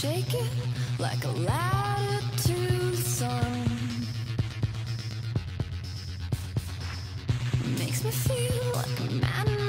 shake it like a ladder to the sun. Makes me feel like a madman.